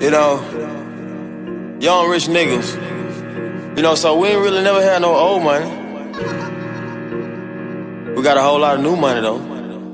You know, young rich niggas. You know, so we ain't really never had no old money. We got a whole lot of new money though.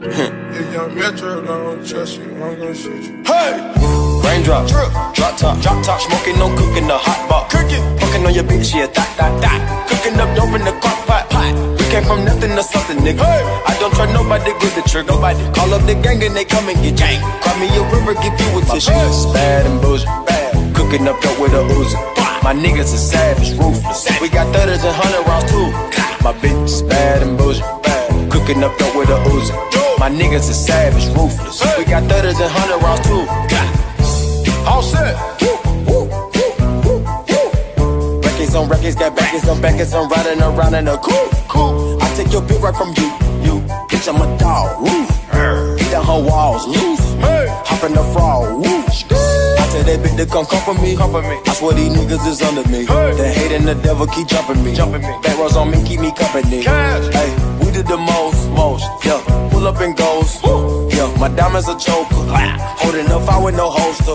If young Metro don't trust you, I'm gonna shoot you. Hey! Raindrop, drip, drop top, drop top, smoking, no cooking, the hot pot. Cooking, fucking on your bitch, yeah, that, that, that. Cooking up dope in the crock pot, pot. We came from nothing to something, nigga. Hey! I don't trust nobody, get the trigger. Nobody call up the gang and they come and get gang. Cry me a river, give you a tissue. Bad and bullshit, bad. Cooking up dope with a Uzi. My niggas are savage, ruthless. We got thudders and hundred rounds too. My bitch is bad and bullshit, bad. Cooking up dope with a Uzi. My niggas are savage, ruthless. We got thudders and hundred rounds too. All set. Records on records, got backers on backers. I'm riding around in a coupe. Cool. I take your bitch right from you. You, bitch, I'm a dog. Woo. Beat down her walls. Loose. Hop in the frog. Woo. I tell that bitch to come for me. Come for me. I swear these niggas is under me. Hey. The hate and the devil keep jumping me. Jumping me. Back rows on me, keep me company. Hey, we did the most, most. Yeah, pull up and goes. My diamonds a choker. Holding up, I with no holster.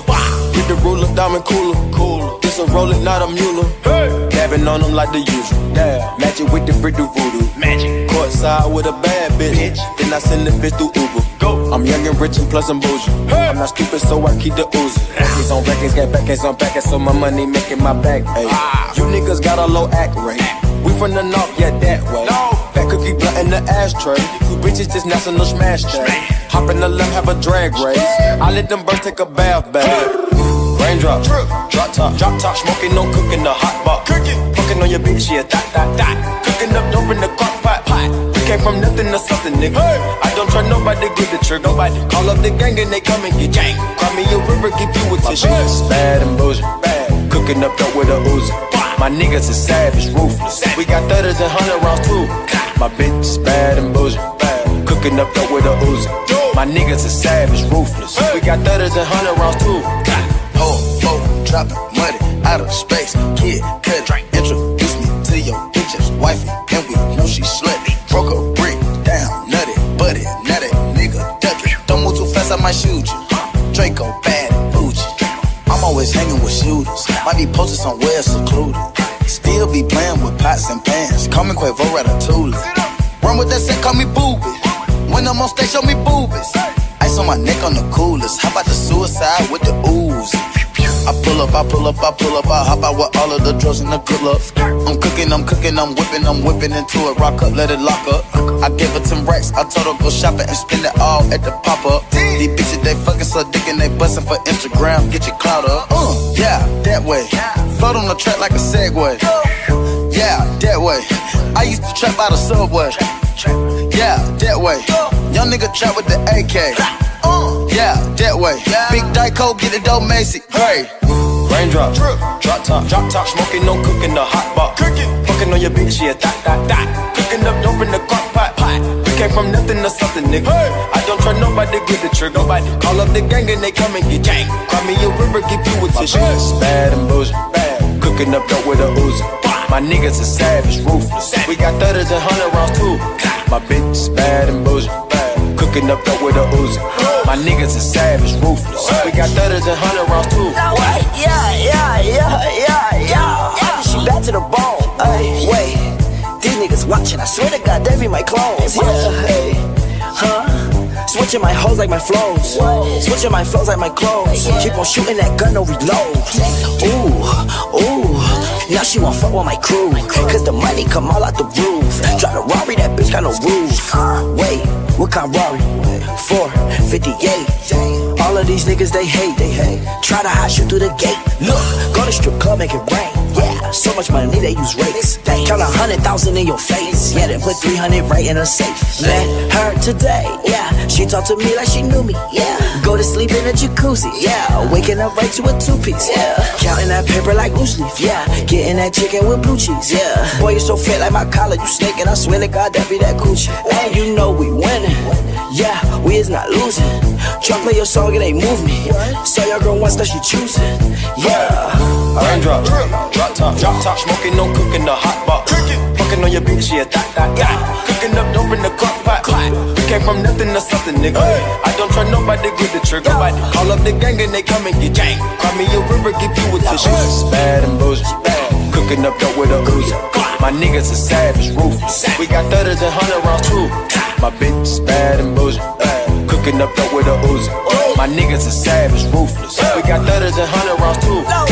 Get the ruler, diamond cooler. Cooler. This a roller, not a mule. Hey. Dabbing on them like the usual. Yeah, magic with the brick do voodoo. Magic. Courtside with a bad bitch. Then I send the bitch through Uber. Go. I'm young and rich and plus I'm bougie. I'm not stupid, so I keep the Uzi. Records on records, got backers on backers, so my money making my back. Ay. Ah. You niggas got a low act rate. We from the north, yeah, that way. Fat cookie blunt in the ashtray. You bitches just national smash day. Hop in the left, have a drag race. I let them birds take a bath bath. Raindrop, drip, drop top, drop top, smoking, no cooking, the hot pot. Cooking, fucking on your bitch, yeah, that, that, that. Cooking up dope in the crock pot, pot. We came from nothing to something, nigga. I don't trust nobody, get the trigger. Nobody call up the gang and they come and get gang. Cry me a river, give you a tissue. Bad and bullshit, bad. Cooking up dope with a Uzi. My niggas is savage, ruthless. We got thudders and hundred rounds too. My bitch is bad and bad. Cooking up dope with a Uzi. My niggas is savage, ruthless. We got thudders and hundred rounds too. Whole folk dropping money out of space. Kid, cut, introduce me to your bitch's wifey, and we know she slutty. Broke a brick down, nutty, buddy, nutty, nigga, ducky. Don't move too fast, I might shoot you. Draco, bad, bougie. I'm always hanging with shooters. Might be posted somewhere secluded. Still be playing with pots and pans. Call me Quavo Ratatouille. Run with that set, call me booby. When I'm on stage, show me boobies. Ice on my neck on the coolest. How about the suicide with the ooze? I pull up, I pull up, I pull up, I hop out with all of the drugs and the good luck. I'm cooking, I'm cooking, I'm whipping, I'm whipping into it. Rock up, let it lock up. I gave her 10 racks, I told her go shopping and spend it all at the pop up. These bitches, they fucking so dick and they bustin' for Instagram. Get your clout up. Uh, yeah, that way. Float on the track like a Segway. Yeah, that way. I used to trap by the Subway. Yeah, that way. Young nigga trap with the AK. Yeah, that way. Big Dyko, get it dope, Macy. Hey. Raindrop, drip, drop top, drop top, smoking, no cooking, the hot pot. Cooking, fucking on your bitch, yeah, that, that, that. Cooking up dope in the crock pot, pot. We came from nothing to something, nigga. I don't trust nobody, get the trigger. Nobody call up the gang and they come and get gang. Cry me a river, give you a tissue. Bad and bullshit, bad. Cooking up dope with a Uzi. My niggas are savage, ruthless. We got thudders and hundred rounds too. My bitch is bad and bullshit. Cooking up dope with a Uzi. My niggas is savage, ruthless. We got thudders and hundred rounds too. Yeah, yeah, yeah, yeah, yeah. She back to the bone. Ay, wait, these niggas watching. I swear to God, they be my clones. Yeah, hey, huh? Switching my hoes like my flows. Switching my flows like my clothes. Keep on shooting that gun, no reload. Ooh, ooh. Now she won't fuck with my crew. Cause the money come all out the roof. Drive a Rari, that bitch got no roof. Wait, what kind of Rari? 458. All of these niggas they hate, they hate. Try to hide you through the gate. Look, to strip club, make it rain. Yeah, so much money they use rakes. They count a hundred thousand in your face. Yeah, then put three hundred right in a safe. Met her today. Yeah, she talked to me like she knew me. Yeah, go to sleep in a jacuzzi. Yeah, waking up right to a two piece. Yeah, counting that paper like loose leaf. Yeah, getting that chicken with blue cheese. Yeah, boy you so fat like my collar. You snaking. I swear to God that be that coochie. And you know we winning. Yeah, we is not losing. Try play your song, it ain't move me. Saw your girl once that she choosing. Yeah. Raindrop, drop top, drop top, smoking, no cooking, the hot pot. Fucking Fucking on your bitch, yeah, dot, dot, dot. Cooking up dope in the crock pot. We came from nothing to something, nigga. I don't try nobody, get the trigger. Call up the gang and they come and get gang. Cry me a river, give you a tissue. Bad and bullshit. Cooking up dope with a Uzi. My niggas are savage, ruthless. We got thudders and hundred rounds too. My bitch is bad and bullshit. Cooking up dope with a Uzi. My niggas are savage, ruthless. We got thudders and hundred rounds too.